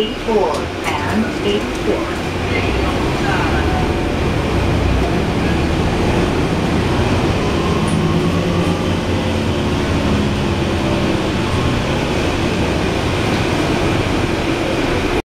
84 and 84.